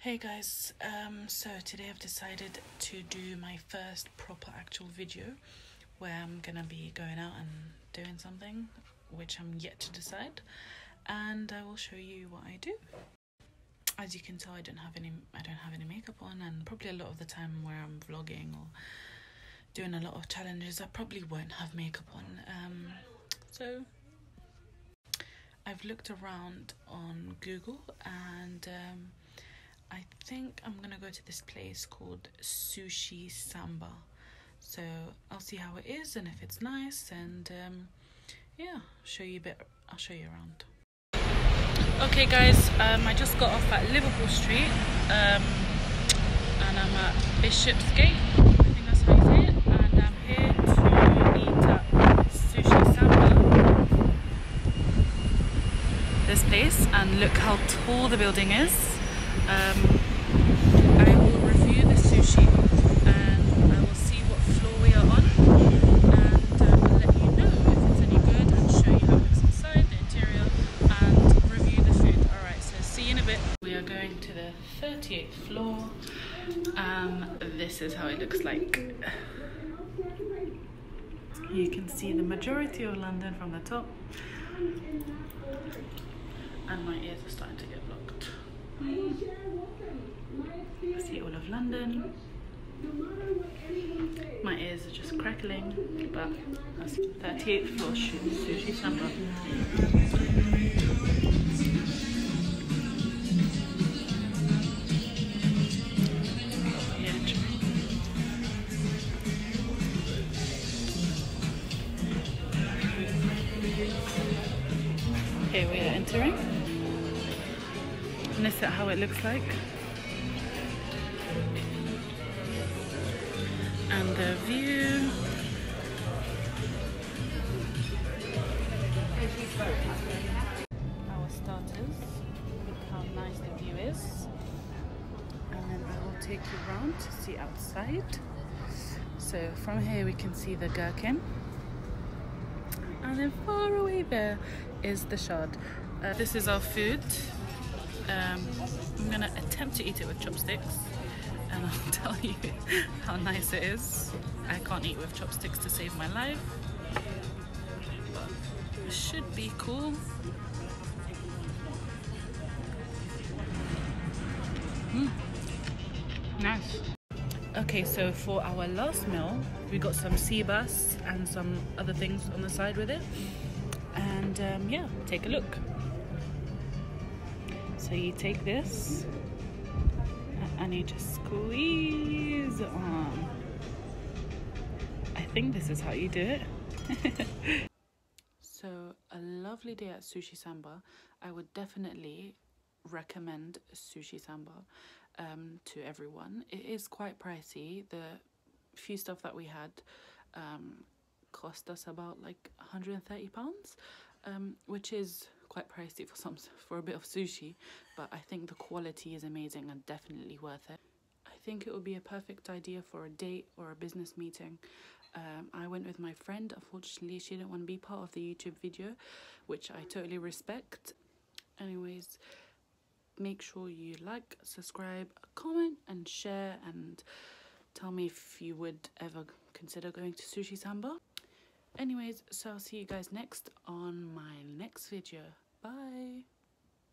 Hey guys, um, so today I've decided to do my first proper actual video where I'm gonna be going out and doing something which I'm yet to decide and I will show you what I do. As you can tell I don't have any I don't have any makeup on and probably a lot of the time where I'm vlogging or doing a lot of challenges I probably won't have makeup on. Um, so I've looked around on Google and um, I think I'm gonna go to this place called Sushi Samba. So I'll see how it is and if it's nice and um, yeah, show you a bit. I'll show you around. Okay, guys, um, I just got off at Liverpool Street um, and I'm at Bishopsgate. I think that's I'm here to eat at Sushi Samba. This place, and look how tall the building is. Um, I will review the sushi and I will see what floor we are on and um, let you know if it's any good and show you how it looks inside, the interior and review the food. Alright, so see you in a bit. We are going to the 38th floor and this is how it looks like. You can see the majority of London from the top and my ears are starting to get blocked. I see all of London. My ears are just crackling, but that's 38th floor sushi samba. Okay, we are entering. And this is how it looks like. And the view. Our starters. Look how nice the view is. And then I will take you around to see outside. So from here we can see the gherkin. And then far away there is the shard. Uh, this is our food. Um, I'm gonna attempt to eat it with chopsticks and I'll tell you how nice it is. I can't eat with chopsticks to save my life. But it should be cool. Mm. Nice. Okay, so for our last meal, we got some sea bass and some other things on the side with it. And um, yeah, take a look. So you take this and you just squeeze on. I think this is how you do it. so a lovely day at Sushi Samba. I would definitely recommend Sushi Samba um, to everyone. It is quite pricey. The few stuff that we had um, cost us about like 130 pounds, um, which is quite pricey for some for a bit of sushi, but I think the quality is amazing and definitely worth it. I think it would be a perfect idea for a date or a business meeting. Um, I went with my friend. Unfortunately, she didn't want to be part of the YouTube video, which I totally respect. Anyways, make sure you like, subscribe, comment, and share, and tell me if you would ever consider going to Sushi Samba. Anyways, so I'll see you guys next on my next video. Bye.